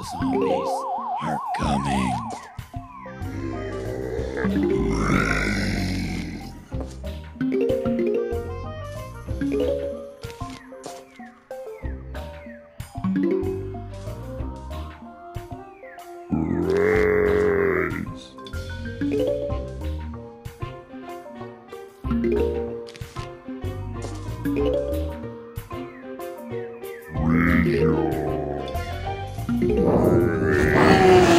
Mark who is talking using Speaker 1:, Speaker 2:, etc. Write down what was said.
Speaker 1: The zombies are coming.
Speaker 2: Rise. Oh, my God.